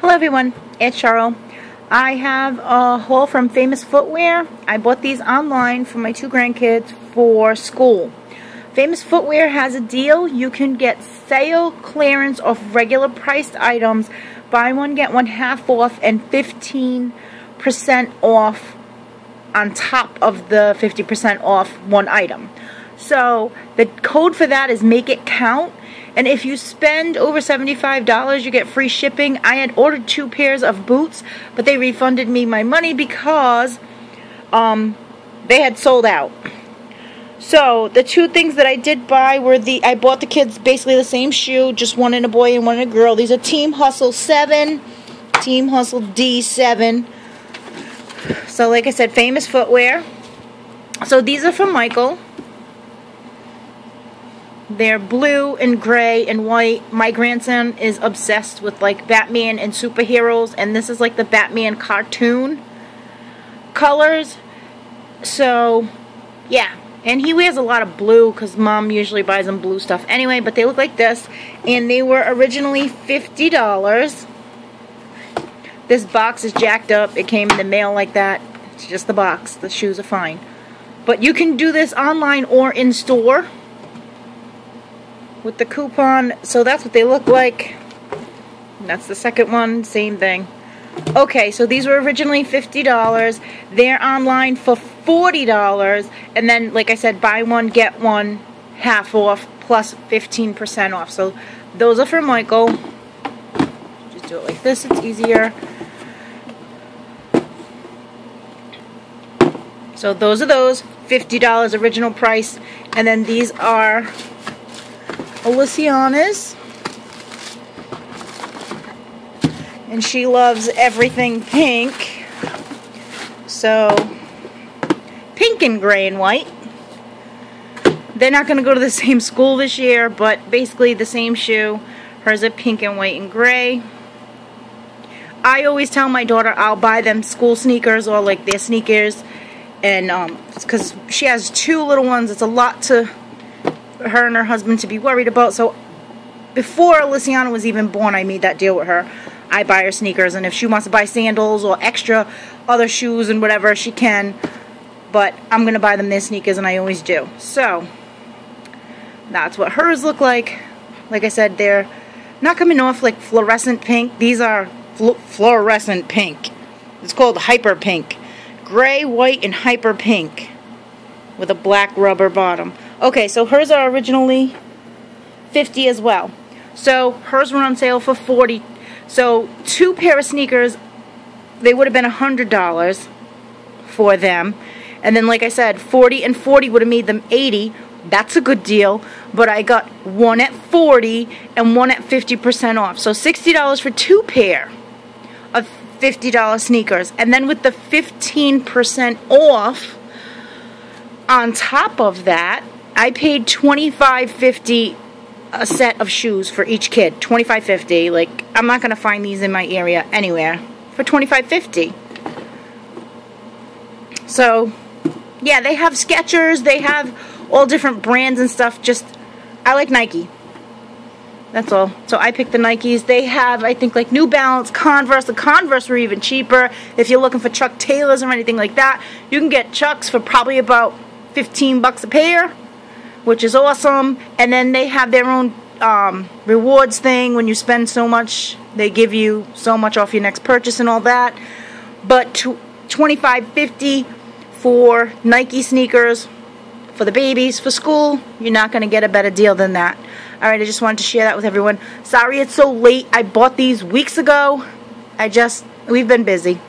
Hello everyone, it's Cheryl. I have a haul from Famous Footwear. I bought these online for my two grandkids for school. Famous Footwear has a deal. You can get sale clearance of regular priced items. Buy one, get one half off and 15% off on top of the 50% off one item. So the code for that is make it count. And if you spend over $75, you get free shipping. I had ordered two pairs of boots, but they refunded me my money because um, they had sold out. So the two things that I did buy were the I bought the kids basically the same shoe, just one in a boy and one in a girl. These are Team Hustle 7, Team Hustle D7. So like I said, famous footwear. So these are from Michael. They're blue and gray and white. My grandson is obsessed with like Batman and superheroes and this is like the Batman cartoon colors. So, yeah. And he wears a lot of blue because mom usually buys him blue stuff anyway, but they look like this. And they were originally $50. This box is jacked up. It came in the mail like that. It's just the box. The shoes are fine. But you can do this online or in store with the coupon. So that's what they look like. That's the second one, same thing. Okay, so these were originally $50. They're online for $40. And then, like I said, buy one, get one half off plus 15% off. So those are for Michael. Just do it like this, it's easier. So those are those, $50 original price. And then these are Alyciana's. And she loves everything pink. So, pink and gray and white. They're not going to go to the same school this year, but basically the same shoe. Hers are pink and white and gray. I always tell my daughter I'll buy them school sneakers or like their sneakers. And, um, because she has two little ones, it's a lot to her and her husband to be worried about. So before Luciana was even born, I made that deal with her. I buy her sneakers, and if she wants to buy sandals or extra other shoes and whatever, she can. But I'm going to buy them their sneakers, and I always do. So that's what hers look like. Like I said, they're not coming off like fluorescent pink. These are fl fluorescent pink. It's called hyper pink. Gray, white, and hyper pink with a black rubber bottom. Okay, so hers are originally 50 as well. So hers were on sale for 40. So two pair of sneakers, they would have been $100 for them. And then like I said, 40 and 40 would have made them 80. That's a good deal. But I got one at 40 and one at 50% off. So $60 for two pair of $50 sneakers. And then with the 15% off on top of that, I paid twenty five fifty a set of shoes for each kid. Twenty five fifty. Like I'm not gonna find these in my area anywhere for twenty five fifty. So yeah, they have Skechers. They have all different brands and stuff. Just I like Nike. That's all. So I picked the Nikes. They have, I think, like New Balance, Converse. The Converse were even cheaper. If you're looking for Chuck Taylors or anything like that, you can get Chucks for probably about 15 bucks a pair which is awesome. And then they have their own um, rewards thing. When you spend so much, they give you so much off your next purchase and all that. But twenty-five fifty for Nike sneakers for the babies for school, you're not going to get a better deal than that. Alright, I just wanted to share that with everyone. Sorry it's so late. I bought these weeks ago. I just, we've been busy.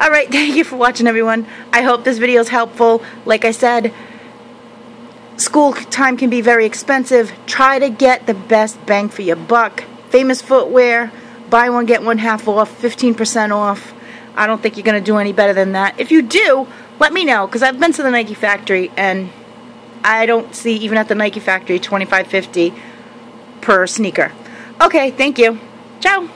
Alright, thank you for watching everyone. I hope this video is helpful. Like I said, School time can be very expensive. Try to get the best bang for your buck. Famous footwear, buy one, get one half off, 15% off. I don't think you're going to do any better than that. If you do, let me know because I've been to the Nike factory and I don't see even at the Nike factory 25.50 per sneaker. Okay, thank you. Ciao.